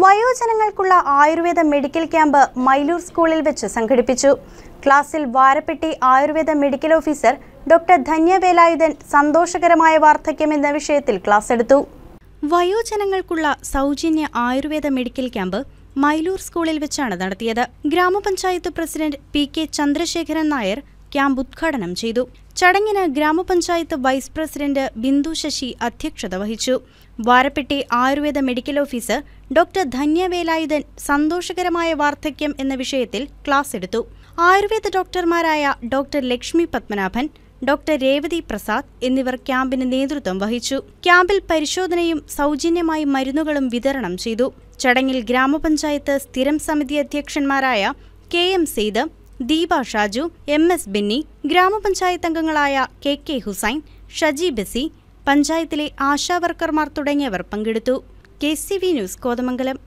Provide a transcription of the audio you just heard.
വയോജനങ്ങൾക്കുള്ള Ayurveda medical camp Mylur സ്കൂളിൽ വെച്ച് സംഘടിപ്പിച്ചു. ക്ലാസ്സിൽ Varappetty Ayurveda medical officer doctor Dhanya Velayudhan സന്തോഷകരമായ വാർദ്ധക്യം എന്ന വിഷയത്തിൽ ക്ലാസ് എടുത്തു വയോജനങ്ങൾക്കുള്ള സൗജന്യ ആയുർവേദ മെഡിക്കൽ ക്യാമ്പ് മൈലൂർ സ്കൂളിൽ വെച്ചാണ് നടത്തിയത്. Grama panchayat president P K Chandrasekharan Nair camp ഉദ്ഘാടനം ചെയ്തു. ചടങ്ങിന് ഗ്രാമപഞ്ചായത്ത് വൈസ് പ്രസിഡന്റ് ബിന്ദു ശശി അധ്യക്ഷത വഹിച്ചു. Varappetty Ayurveda medical officer doctor Dhanya Velayudhan സന്തോഷകരമായ വാർദ്ധക്യം എന്ന വിഷയത്തിൽ ക്ലാസ് എടുത്തു. ആയുർവേദ ഡോക്ടർമാരായ ഡോക്ടർ ലക്ഷ്മി പത്മനാഭൻ ഡോക്ടർ രേവതി പ്രസാദ് എന്നിവർ ക്യാമ്പിന് നേതൃത്വം വഹിച്ചു. ക്യാമ്പിൽ പരിശോധനയും സൗജന്യമായി മരുന്നുകളും വിതരണം ചെയ്തു. ചടങ്ങിൽ ഗ്രാമപഞ്ചായത്ത് സ്ഥിരം സമിതി അധ്യക്ഷന്മാരായ K M Sayed Deepa Shaju M S Binny grama panchayat അംഗങ്ങളായ കെ കെ ഹുസൈൻ ഷജി ബസി പഞ്ചായത്തിലെ ആശാവർക്കർമാർ തുടങ്ങിയവർ പങ്കെടുത്തു. K C V news Kothamangalam.